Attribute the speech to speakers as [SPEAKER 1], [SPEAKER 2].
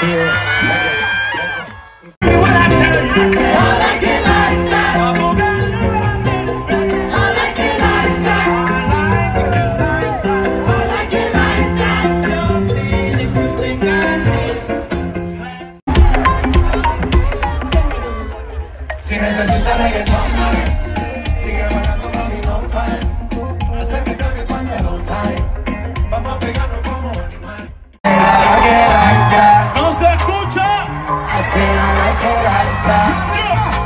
[SPEAKER 1] Pide. Si necesitas reggaetón, mami Sigue bailando, mami, no pare Hace que cambie cuando lo pare Vamos a pegarnos como animales Hace que la like, like, like. ¡No se escucha! Hace la like, like, like.